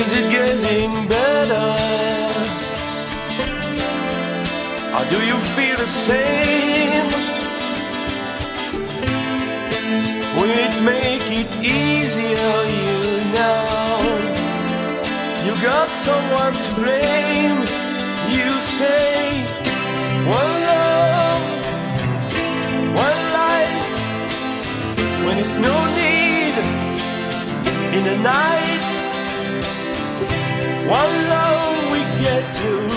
Is it getting better? Or do you feel the same? Will it make it easier, you know? You got someone to blame. You say, one love, one life. When it's no need in the night, one love we get to